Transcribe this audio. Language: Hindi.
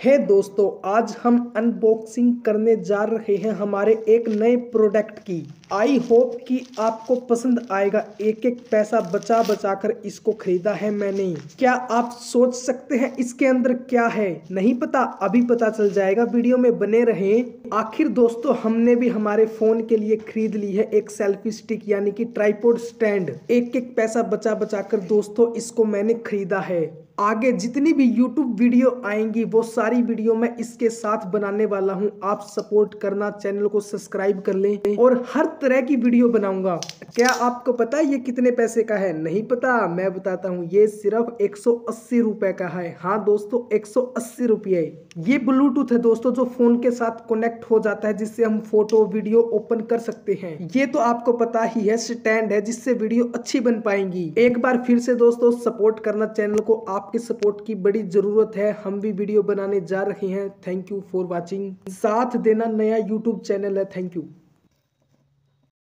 है दोस्तों, आज हम अनबॉक्सिंग करने जा रहे हैं हमारे एक नए प्रोडक्ट की। आई होप कि आपको पसंद आएगा। एक एक पैसा बचा बचा कर इसको खरीदा है मैंने। क्या आप सोच सकते हैं इसके अंदर क्या है? नहीं पता? अभी पता चल जाएगा। वीडियो में बने रहे। आखिर दोस्तों, हमने भी हमारे फ़ोन के लिए खरीद ली है एक सेल्फी स्टिक यानी कि ट्राईपोर्ड स्टैंड एक एक पैसा बचा बचा कर दोस्तों, इसको मैंने खरीदा है। आगे जितनी भी YouTube वीडियो आएँगी, वो सारी वीडियो मैं इसके साथ बनाने वाला हूँ। आप सपोर्ट करना चैनल को सब्सक्राइब कर लें और हर तरह की वीडियो बनाऊँगा। क्या आपको पता है ये कितने पैसे का है? नहीं पता। मैं बताता हूँ, ये सिर्फ़ एक सौ अस्सी का है। हाँ दोस्तों, एक सौ रुपये ये ब्लूटूथ है दोस्तों, जो फ़ोन के साथ कनेक्ट हो जाता है, जिससे हम फ़ोटो, वीडियो ओपन कर सकते हैं। ये तो आपको पता ही है, स्टैंड है, जिससे वीडियो अच्छी बन पाएँगी। एक बार फिर से दोस्तों सपोर्ट करना चैनल को आपके सपोर्ट की बड़ी ज़रूरत है। हम भी वीडियो बनाने जा रहे हैं। थैंक यू फॉर वॉचिंग साथ देना नया यूट्यूब चैनल है। Thank you